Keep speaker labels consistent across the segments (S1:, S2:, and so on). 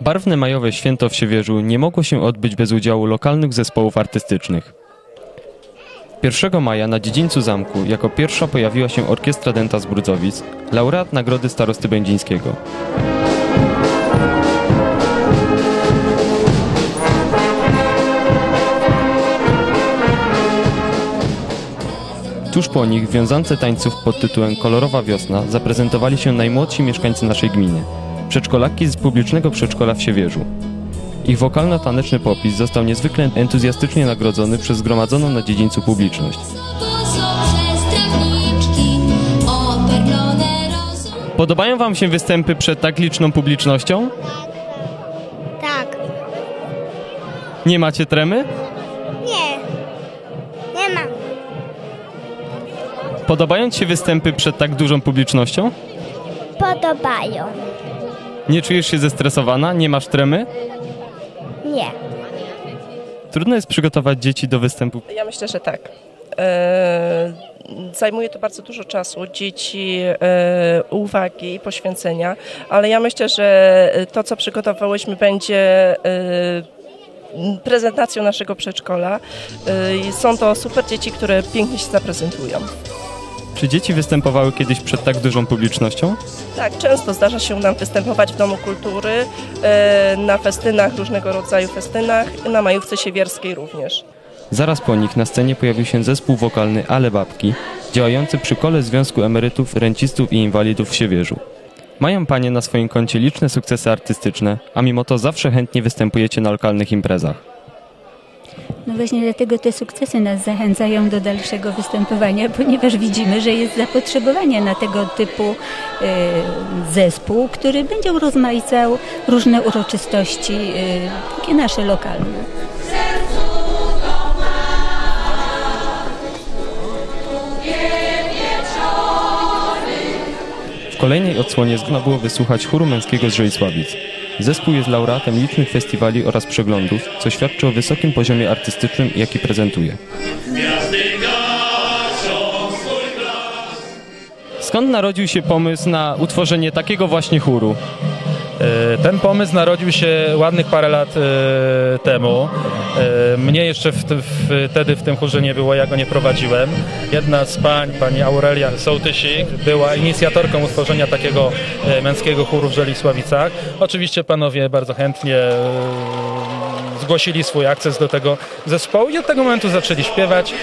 S1: Barwne majowe święto w Siewierzu nie mogło się odbyć bez udziału lokalnych zespołów artystycznych. 1 maja na dziedzińcu zamku jako pierwsza pojawiła się Orkiestra Denta z Brudzowic, laureat Nagrody Starosty Będzińskiego. Tuż po nich wiązance tańców pod tytułem Kolorowa Wiosna zaprezentowali się najmłodsi mieszkańcy naszej gminy, przedszkolaki z publicznego przedszkola w Siewierzu. Ich wokalno-taneczny popis został niezwykle entuzjastycznie nagrodzony przez zgromadzoną na dziedzińcu publiczność. Podobają Wam się występy przed tak liczną publicznością?
S2: Tak.
S1: Nie macie tremy?
S2: Nie. Nie mam.
S1: Podobają Ci się występy przed tak dużą publicznością?
S2: Podobają.
S1: Nie czujesz się zestresowana? Nie masz tremy?
S2: Nie.
S1: Trudno jest przygotować dzieci do występu.
S3: Ja myślę, że tak. E, Zajmuje to bardzo dużo czasu, dzieci, e, uwagi i poświęcenia, ale ja myślę, że to, co przygotowałyśmy, będzie e, prezentacją naszego przedszkola. I Są to super dzieci, które pięknie się zaprezentują.
S1: Czy dzieci występowały kiedyś przed tak dużą publicznością?
S3: Tak, często zdarza się nam występować w Domu Kultury, e, na festynach, różnego rodzaju festynach, na majówce siewierskiej również.
S1: Zaraz po nich na scenie pojawił się zespół wokalny Ale Babki, działający przy kole Związku Emerytów, Rencistów i Inwalidów w Siewierzu. Mają panie na swoim koncie liczne sukcesy artystyczne, a mimo to zawsze chętnie występujecie na lokalnych imprezach.
S4: No właśnie dlatego te sukcesy nas zachęcają do dalszego występowania, ponieważ widzimy, że jest zapotrzebowanie na tego typu e, zespół, który będzie rozmaicał różne uroczystości, e, takie nasze lokalne.
S1: W kolejnej odsłonie można było wysłuchać chóru męskiego z Żejsławic. Zespół jest laureatem licznych festiwali oraz przeglądów, co świadczy o wysokim poziomie artystycznym, jaki prezentuje. Skąd narodził się pomysł na utworzenie takiego właśnie chóru?
S5: E, Ten pomysł narodził się ładnych parę lat e, temu. E, Mnie jeszcze wtedy w tym chórze nie było, ja go nie prowadziłem. Jedna z pań, pani Aurelia Sołtysik, była inicjatorką utworzenia takiego męskiego chóru w Żelisławicach. Oczywiście panowie bardzo chętnie zgłosili swój akces do tego zespołu i od tego momentu zaczęli śpiewać.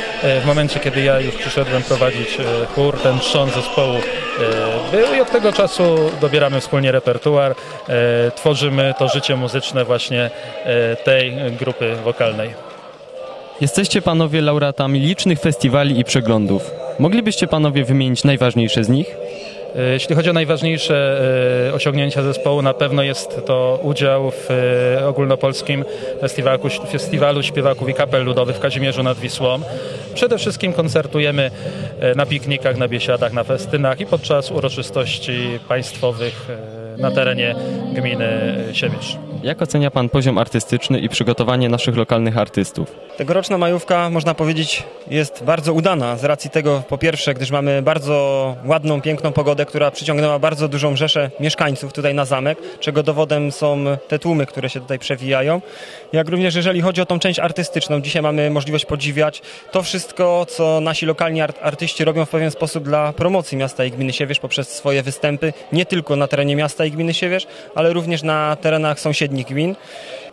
S5: W momencie, kiedy ja już przyszedłem prowadzić chór, ten trzon zespołu był i od tego czasu dobieramy wspólnie repertuar, e, tworzymy to życie muzyczne właśnie e, tej grupy wokalnej.
S1: Jesteście panowie laureatami licznych festiwali i przeglądów. Moglibyście panowie wymienić najważniejsze z nich?
S5: E, Jeśli chodzi o najważniejsze e, osiągnięcia zespołu, na pewno jest to udział w e, ogólnopolskim festiwalu, festiwalu śpiewaków i kapel ludowych w Kazimierzu nad Wisłą. Przede wszystkim koncertujemy na piknikach, na biesiadach, na festynach i podczas uroczystości państwowych na terenie gminy Siewierz.
S1: Jak ocenia pan poziom artystyczny i przygotowanie naszych lokalnych artystów?
S6: Tegoroczna majówka, można powiedzieć, jest bardzo udana z racji tego, po pierwsze, gdyż mamy bardzo ładną, piękną pogodę, która przyciągnęła bardzo dużą rzeszę mieszkańców tutaj na zamek, czego dowodem są te tłumy, które się tutaj przewijają. Jak również jeżeli chodzi o tą część artystyczną, dzisiaj mamy możliwość podziwiać to wszystko, co nasi lokalni art- artyści robią w pewien sposób dla promocji miasta i gminy Siewierz poprzez swoje występy, nie tylko na terenie miasta gminy Siewierz, ale również na terenach sąsiednich gmin.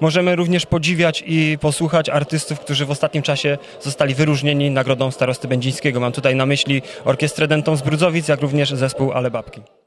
S6: Możemy również podziwiać i posłuchać artystów, którzy w ostatnim czasie zostali wyróżnieni Nagrodą Starosty Będzińskiego. Mam tutaj na myśli Orkiestrę Dentą z Brudzowic, jak również zespół Ale Babki.